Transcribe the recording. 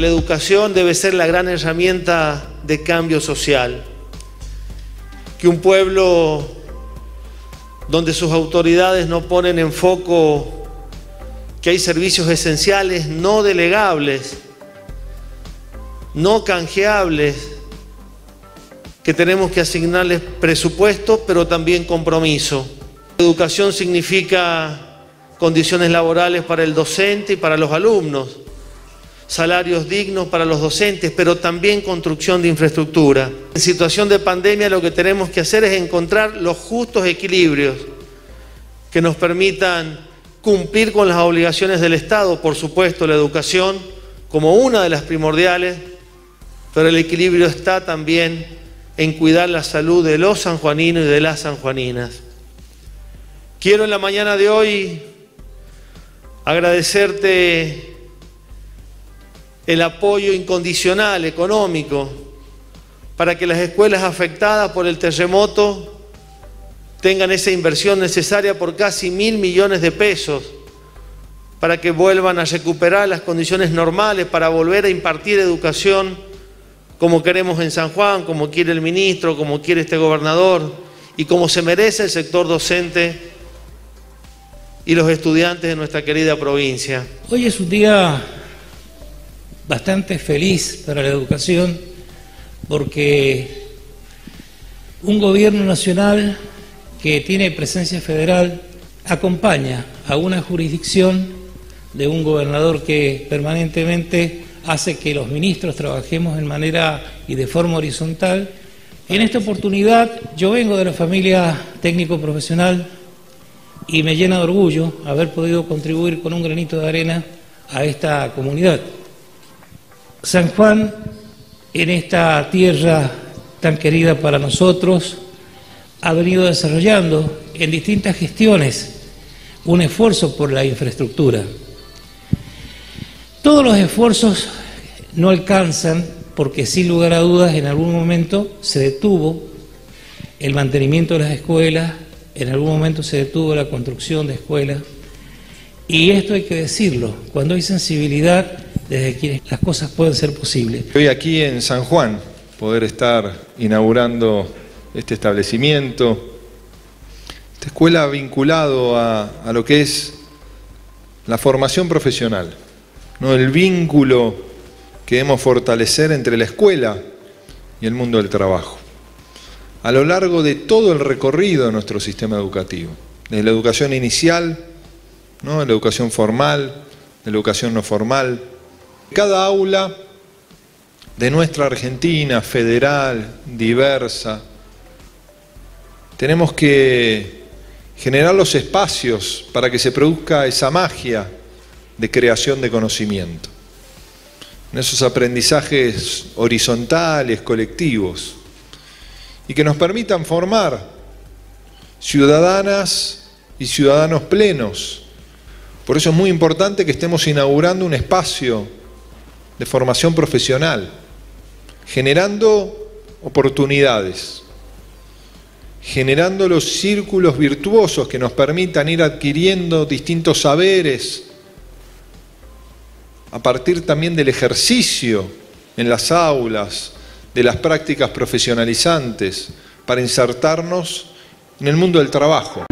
La educación debe ser la gran herramienta de cambio social. Que un pueblo donde sus autoridades no ponen en foco que hay servicios esenciales no delegables, no canjeables, que tenemos que asignarles presupuesto, pero también compromiso. Educación significa condiciones laborales para el docente y para los alumnos, salarios dignos para los docentes, pero también construcción de infraestructura. En situación de pandemia lo que tenemos que hacer es encontrar los justos equilibrios que nos permitan cumplir con las obligaciones del Estado, por supuesto la educación como una de las primordiales, pero el equilibrio está también en cuidar la salud de los sanjuaninos y de las sanjuaninas. Quiero en la mañana de hoy agradecerte el apoyo incondicional económico para que las escuelas afectadas por el terremoto tengan esa inversión necesaria por casi mil millones de pesos para que vuelvan a recuperar las condiciones normales, para volver a impartir educación como queremos en San Juan, como quiere el ministro, como quiere este gobernador y como se merece el sector docente y los estudiantes de nuestra querida provincia. Hoy es un día bastante feliz para la educación porque un gobierno nacional que tiene presencia federal acompaña a una jurisdicción de un gobernador que permanentemente hace que los ministros trabajemos en manera y de forma horizontal. En esta oportunidad yo vengo de la familia técnico-profesional y me llena de orgullo haber podido contribuir con un granito de arena a esta comunidad. San Juan, en esta tierra tan querida para nosotros, ha venido desarrollando en distintas gestiones un esfuerzo por la infraestructura. Todos los esfuerzos no alcanzan porque sin lugar a dudas en algún momento se detuvo el mantenimiento de las escuelas, en algún momento se detuvo la construcción de escuelas y esto hay que decirlo, cuando hay sensibilidad desde quienes las cosas pueden ser posibles. Hoy aquí en San Juan poder estar inaugurando este establecimiento, esta escuela vinculado a, lo que es la formación profesional, ¿no? el vínculo que debemos fortalecer entre la escuela y el mundo del trabajo, a lo largo de todo el recorrido de nuestro sistema educativo, desde la educación inicial, ¿no? la educación formal, la educación no formal. Cada aula de nuestra Argentina federal, diversa, tenemos que generar los espacios para que se produzca esa magia de creación de conocimiento. En esos aprendizajes horizontales, colectivos, y que nos permitan formar ciudadanas y ciudadanos plenos. Por eso es muy importante que estemos inaugurando un espacio de formación profesional, generando oportunidades generando los círculos virtuosos que nos permitan ir adquiriendo distintos saberes a partir también del ejercicio en las aulas, de las prácticas profesionalizantes, para insertarnos en el mundo del trabajo.